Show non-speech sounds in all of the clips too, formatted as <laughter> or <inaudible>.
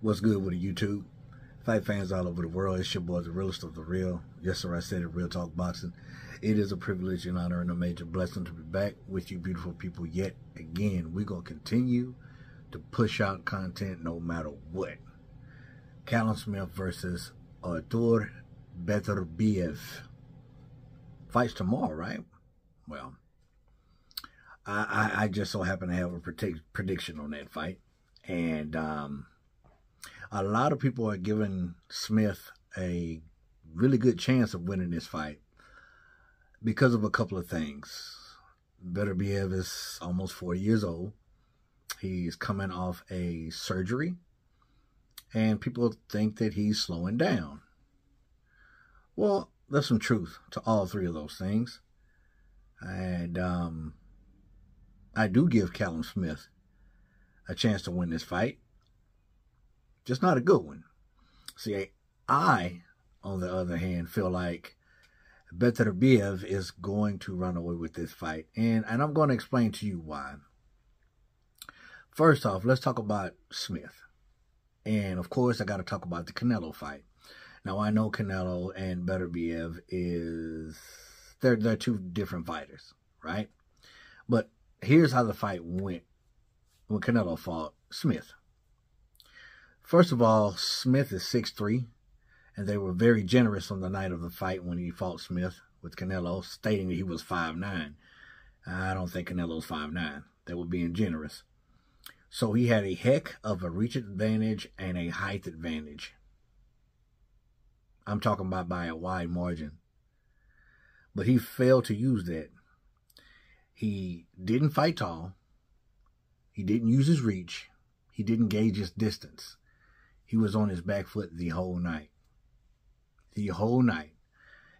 What's good with the YouTube? Fight fans all over the world. It's your boy, the realest of the real. Yes, sir, I said it, Real Talk Boxing. It is a privilege and honor and a major blessing to be back with you beautiful people yet again. We're going to continue to push out content no matter what. Callum Smith versus Artur Beterbiev. Fights tomorrow, right? Well, I, I, I just so happen to have a predict, prediction on that fight. And um, a lot of people are giving Smith a really good chance of winning this fight because of a couple of things. Beterbiev is almost four years old. He's coming off a surgery, and people think that he's slowing down. Well, there's some truth to all three of those things. And um, I do give Callum Smith a chance to win this fight just not a good one. See, I, on the other hand, feel like Beterbiev is going to run away with this fight. And, and I'm going to explain to you why. First off, let's talk about Smith. And of course, I got to talk about the Canelo fight. Now, I know Canelo and Beterbiev is, they're, they're two different fighters, right? But here's how the fight went when Canelo fought Smith. First of all, Smith is 6'3", and they were very generous on the night of the fight when he fought Smith with Canelo, stating that he was 5'9". I don't think Canelo's 5'9". They were being generous. So he had a heck of a reach advantage and a height advantage. I'm talking about by a wide margin. But he failed to use that. He didn't fight tall. He didn't use his reach. He didn't gauge his distance. He was on his back foot the whole night. The whole night.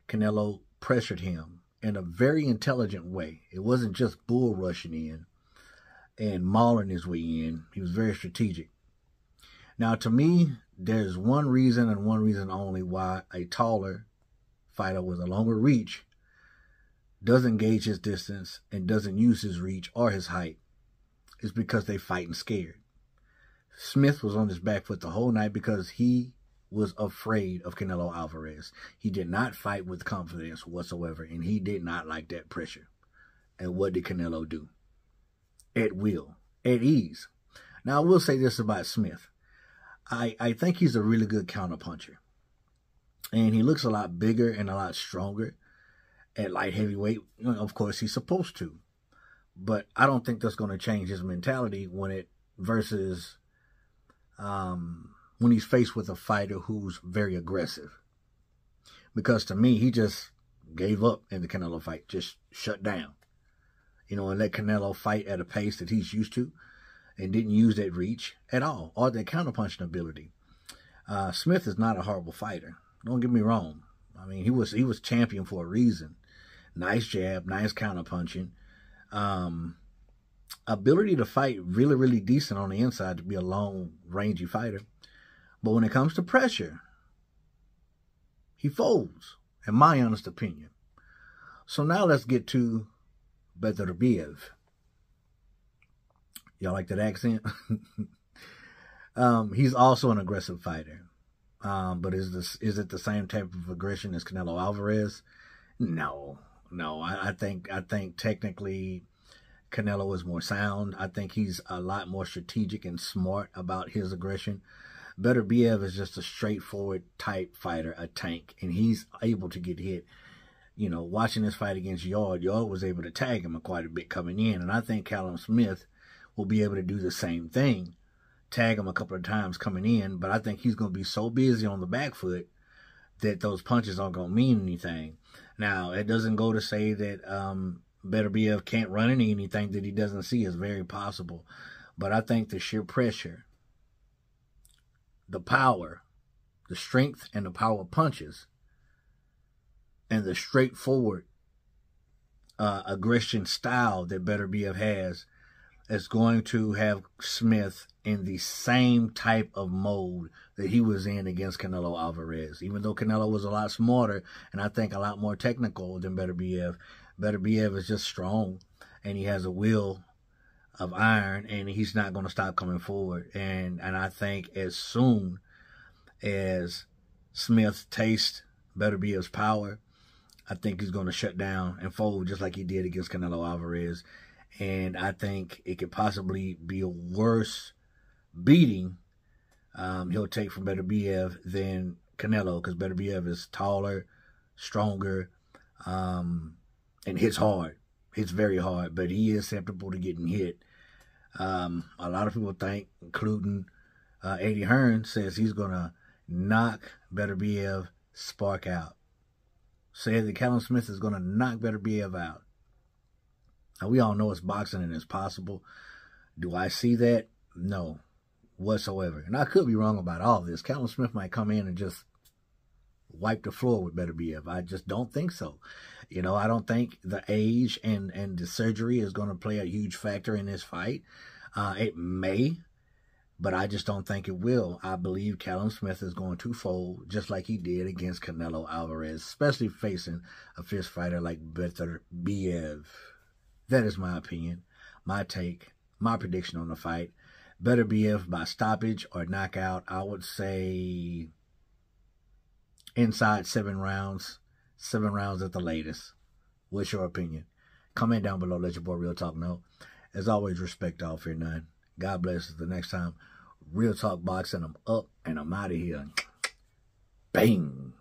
Canelo pressured him in a very intelligent way. It wasn't just bull rushing in and mauling his way in. He was very strategic. Now, to me, there's one reason and one reason only why a taller fighter with a longer reach doesn't gauge his distance and doesn't use his reach or his height is because they fighting scared. Smith was on his back foot the whole night because he was afraid of Canelo Alvarez. He did not fight with confidence whatsoever, and he did not like that pressure. And what did Canelo do? At will, at ease. Now, I will say this about Smith. I, I think he's a really good counterpuncher. And he looks a lot bigger and a lot stronger at light heavyweight. Of course, he's supposed to. But I don't think that's going to change his mentality when it versus um, when he's faced with a fighter who's very aggressive. Because to me, he just gave up in the Canelo fight, just shut down. You know, and let Canelo fight at a pace that he's used to and didn't use that reach at all or that counterpunching ability. Uh, Smith is not a horrible fighter. Don't get me wrong. I mean, he was he was champion for a reason. Nice jab, nice counterpunching. Um, ability to fight really, really decent on the inside to be a long, rangy fighter. But when it comes to pressure, he folds, in my honest opinion. So now let's get to Beterbiev. Y'all like that accent? <laughs> um, he's also an aggressive fighter. Um, but is this is it the same type of aggression as Canelo Alvarez? No, no. I, I think I think technically Canelo is more sound. I think he's a lot more strategic and smart about his aggression. Beterbiev is just a straightforward type fighter, a tank, and he's able to get hit. You know, watching this fight against Yarde, Yarde was able to tag him a quite a bit coming in, and I think Callum Smith will be able to do the same thing, tag him a couple of times coming in, but I think he's going to be so busy on the back foot that those punches aren't going to mean anything. Now, it doesn't go to say that um, Beterbiev can't run into anything that he doesn't see is very possible. But I think the sheer pressure, the power, the strength and the power punches, and the straightforward uh, aggression style that Beterbiev has is going to have Smith in the same type of mode that he was in against Canelo Alvarez. Even though Canelo was a lot smarter and I think a lot more technical than Beterbiev, Beterbiev is just strong and he has a will of iron, and he's not going to stop coming forward. And and I think as soon as Smith tastes Beterbiev's power, I think he's going to shut down and fold just like he did against Canelo Alvarez. And I think it could possibly be a worse beating um, he'll take from Better Beterbiev than Canelo because Better Beterbiev is taller, stronger, um, and hits hard. Hits very hard, but he is susceptible to getting hit. Um, a lot of people think, including uh, Eddie Hearn, says he's going to knock Better Beterbiev spark out. Says that Callum Smith is going to knock Better Beterbiev out. Now, we all know it's boxing and it's possible. Do I see that? No, whatsoever. And I could be wrong about all this. Callum Smith might come in and just wipe the floor with Beterbiev. I just don't think so. You know, I don't think the age and, and the surgery is going to play a huge factor in this fight. Uh, it may, but I just don't think it will. I believe Callum Smith is going to fold just like he did against Canelo Alvarez, especially facing a fist fighter like Better Beterbiev. That is my opinion, my take, my prediction on the fight. Beterbiev by stoppage or knockout. I would say inside seven rounds, seven rounds at the latest. What's your opinion? Comment down below. Let your boy Real Talk know. As always, respect all, fear none. God bless. The next time, Real Talk Boxing. I'm up and I'm out of here. Bang.